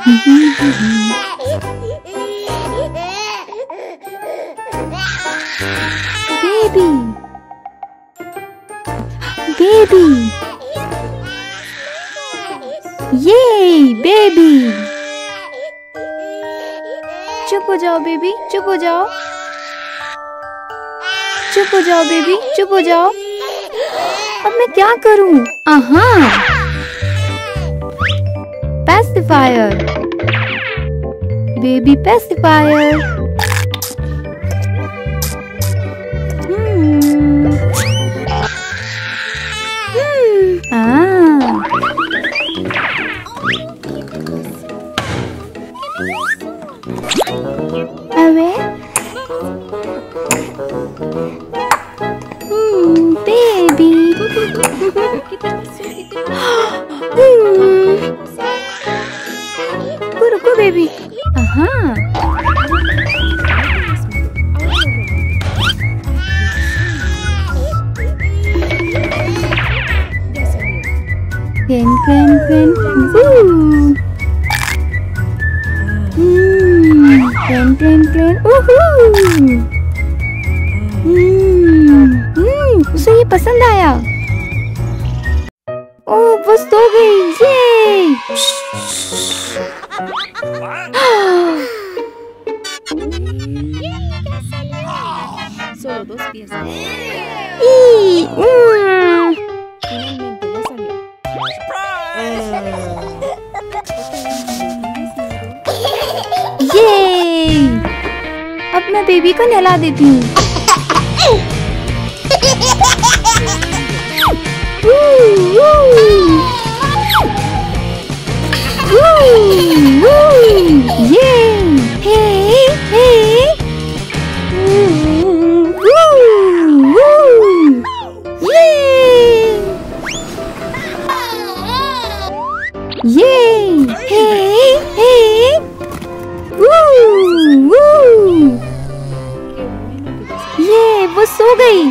baby. Baby. Yay, baby. चुप हो जाओ बेबी चुप हो जाओ. चुप हो जाओ बेबी चुप हो जाओ. अब मैं क्या करूँ? आहा pacifier baby pacifier. Hmm. Hmm. Ah. Hmm, baby. हाँ Pen, pen, pen, woo. Hmm, pen, pen, pen, woohoo. Hmm, hmm, उसे ये पसंद आया ओह वो सो गई ये अब मैं बेबी को नहला देती हूँ। Yay! Hey! Hey! Woo! Woo! ये वो सो गई